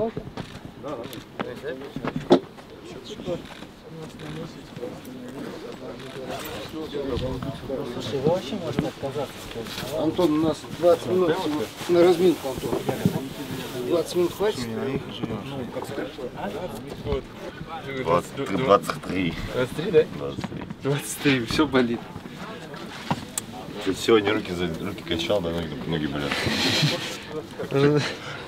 толку? Слушай, вы вообще можно отказаться. Антон, у нас 20 минут на разминку, Антон. 20 минут хватит? 23. 23, да? 23. 23, все болит. Сегодня руки, за- руки качал, да, ноги, ноги болят.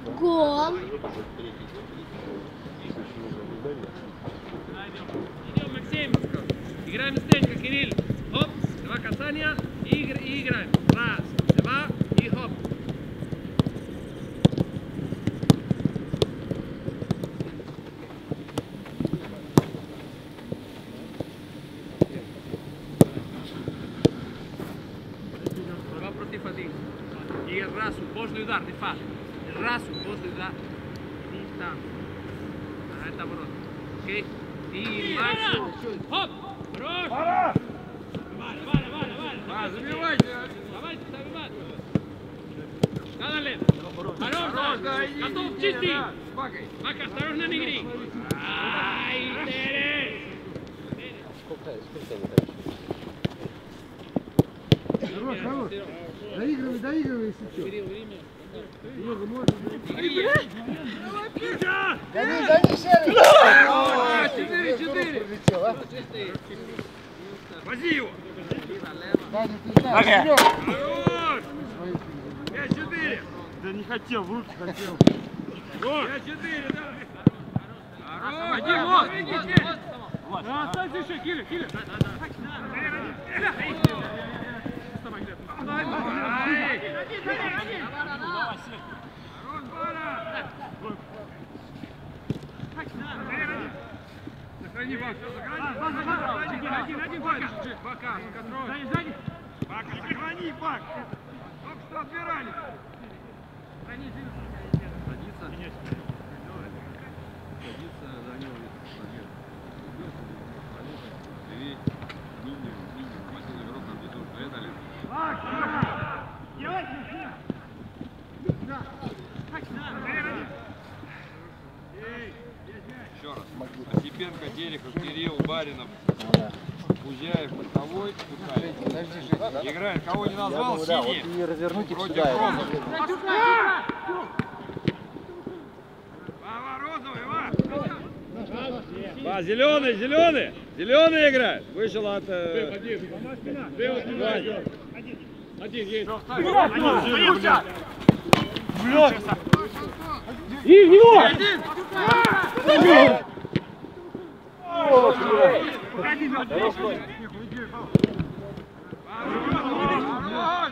Гол. Идем, Максим. Играем стенка, Кирилл. Хоп, два касания и, игр- и играем. Раз, два и хоп. Два против один. И раз, после удар, не фас. Раз, после. И там. А это ворот. Окей? И Макс. Хоп! Хорош! Валя, Валя, Валя, Валя. Забивайте! Давайте, забивайте. Надали. Хорош, да. Готов, чистый. Мака, осторожно, не гри. Ай, Терес! Хорош, хорош. Доигрывай, доигрывай, если что. Гони, гони, Серый! Четыре, четыре. А? Вози его. Даня! Пять, четыре. Да не хотел, в руки хотел. Пять, четыре, да. Один, вот, видите? А, оставьте еще, Киля, Киля. Давай, Хорош, Бара! Сохрани бак. Один, один, один, бак. Бака, контроль. Сзади, сзади. Бак, сохрани бак. Только что отбирали. Сохрани, Еще раз. Осипенко, Терехов, Кирилл, Баринов, Кузяев, Мостовой, Женя. Играем. Кого не назвал, Ну да, вот синий. и развернуть Против сюда. розовых. Ва, розовый, ва! Ва, зеленый, зеленый! Зеленый играет! Вышел от... Э... Ваня. Один есть. И в него!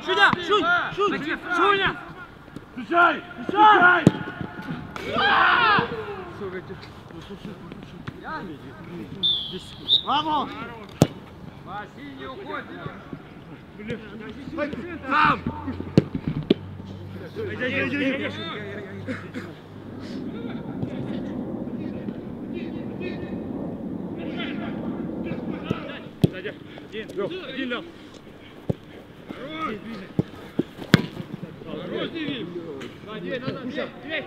Сюда! Шуй! Шуй! Шуня! Встречай! Встречай! Вamos! Синий уходит! Сам! Один лёг. Хорош, Дивиль! Надей, надо, бей, бей!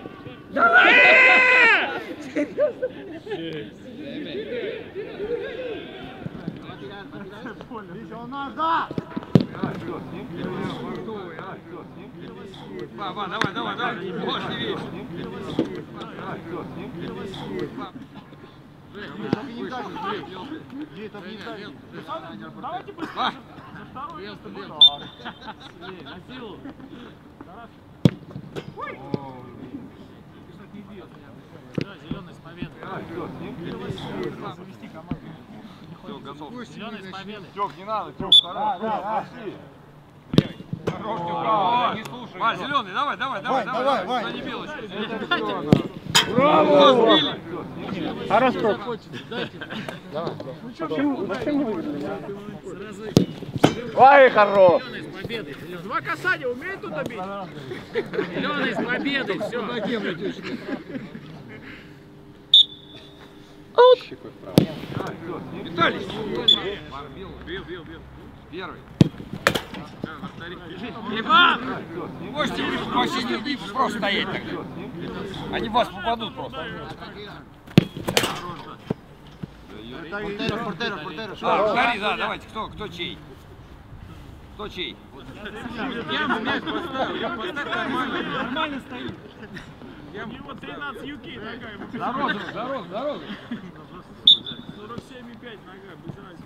Ва, ва, давай, давай, давай! Вот, Дивиль! Ва! Все, готов. Тёк, не надо, Тёк, хорош. Пошли. Хорош, Тёк, не слушай. Ва, зеленый, давай, давай, давай, давай, давай, Вань. Не бил еще. Хорош пробовал. Ай, хорош! Победой. Два касания умеет тут добить? Зеленый с победой, все. Виталий! Бил, бил. Первый. Иван! Можете вы вообще просто стоять тогда. Они в вас попадут просто. Портero, портero, портero. А, говори, да, давайте, кто, кто чей? Кто чей? Нормально стоит. У него 13 юки, нога ему. Дорогу, дорогу, дорогу. 47,5 нога, без разницы.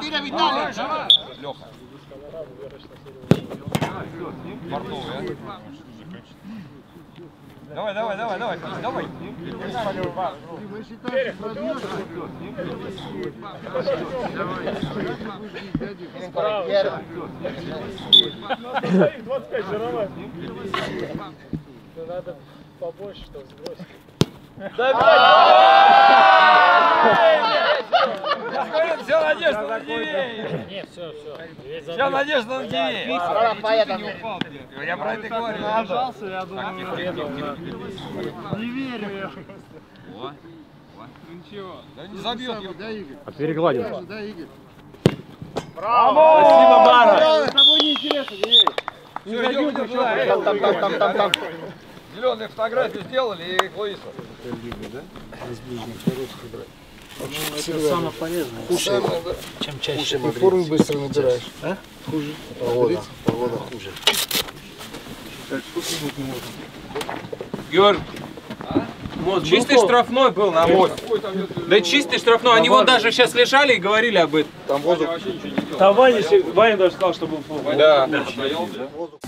Tira Vitaly. Леха. Портовый, а? Давай, давай, давай, давай, давай. Вы считаете, что пробьешь? Первый. Вся надежда на Дивея. Нет, все, все. Вся надежда на también. Я про это говорю. Нажался, я думаю, не верю я. О, о. Да не забьет его. Да, Игорь. Перегладил. Да, Игорь. Спасибо, Бара. Все, идем туда. Эй, Там, там, там, там, там, там. Зеленые фотографии сделали и к Луису. Это самое полезное. Кушай, Чем чаще ты форму быстро набираешь. А? Хуже. Погода. Погода хуже. Георг, чистый штрафной был на мост. Да чистый штрафной. Они вот даже сейчас лежали и говорили об этом. Там воздух. Там Ваня, Ваня даже сказал, что был фол. Да. Воздух.